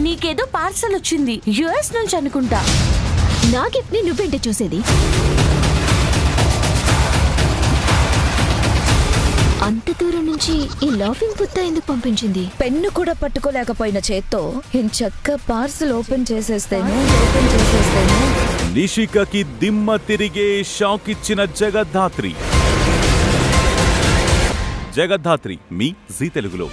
నీకేదో పార్సల్ వచ్చింది. యుఎస్ నుంచి అనుకుంటా. నా గిఫ్ట్ని నువ్వేంటి చూసేది? అంత దూరం నుంచి ఈ లాఫింగ్ పుత్త ఎందుకు పంపించింది? పెన్ను కూడా పట్టుకోలేకపోయిన చేత్తో చక్క పార్సల్ ఓపెన్ చేసేస్తాను ఓపెన్ చేసేస్తేను నిషికకి దిమ్మ తిరిగే షాక్ ఇచ్చిన జగద్ధాత్రి. జగద్ధాత్రి మీ జీ తెలుగులో.